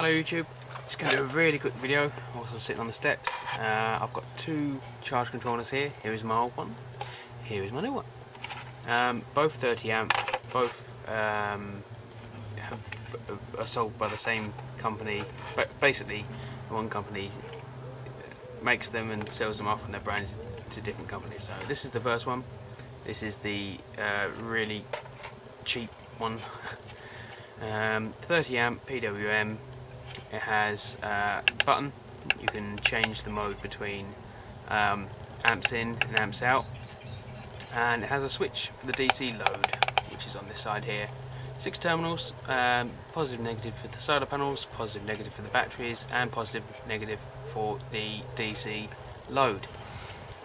Hello YouTube, just going to do a really quick video whilst I'm sitting on the steps. Uh, I've got two charge controllers here, here is my old one, here is my new one. Um, both 30 amp, both um, have, are sold by the same company, but basically one company makes them and sells them off and they're branded to different companies. So this is the first one, this is the uh, really cheap one. um, 30 amp PWM it has a button. You can change the mode between um, amps in and amps out. And it has a switch for the DC load which is on this side here. Six terminals um, positive negative for the solar panels positive negative for the batteries and positive negative for the DC load.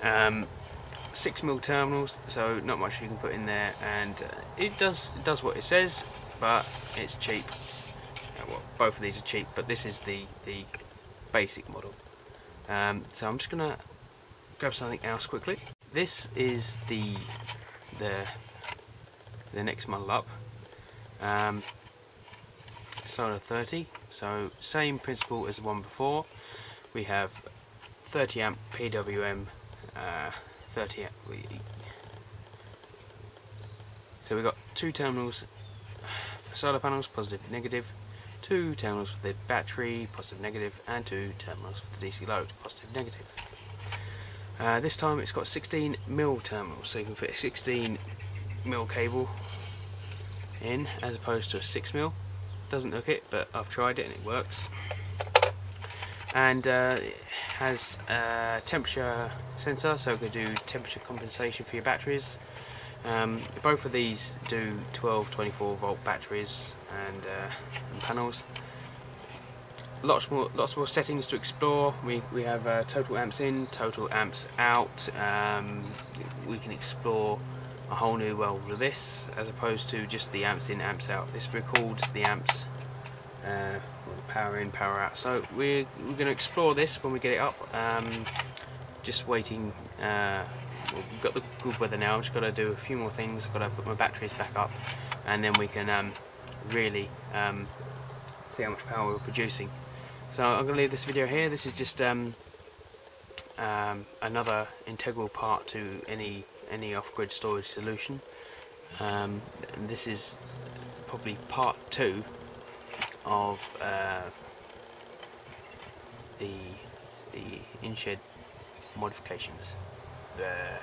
Um, six mil terminals so not much you can put in there. And uh, it does it does what it says but it's cheap well, both of these are cheap, but this is the the basic model. Um, so I'm just gonna grab something else quickly. This is the the the next model up. Um, Solar 30, so same principle as the one before. We have 30 amp PWM, uh, 30 amp. So we've got two terminals, solar panels, positive, negative, two terminals for the battery, positive, negative, and two terminals for the DC load, positive, negative. Uh, this time it's got 16 mil terminals, so you can fit a 16 mil cable in as opposed to a 6 mil. Doesn't look it, but I've tried it and it works. And uh, it has a temperature sensor, so it can do temperature compensation for your batteries. Um, both of these do 12 24 volt batteries and, uh, and, panels. Lots more lots more settings to explore. We, we have uh, total amps in total amps out. Um, we can explore a whole new world with this as opposed to just the amps in amps out. This records the amps uh, power in power out. So we're, we're going to explore this when we get it up. Um, just waiting uh, got the good weather now, I've just got to do a few more things, I've got to put my batteries back up and then we can um, really um, see how much power we're producing. So I'm going to leave this video here, this is just um, um another integral part to any, any off-grid storage solution. Um, this is probably part two of uh, the, the in-shed modifications there.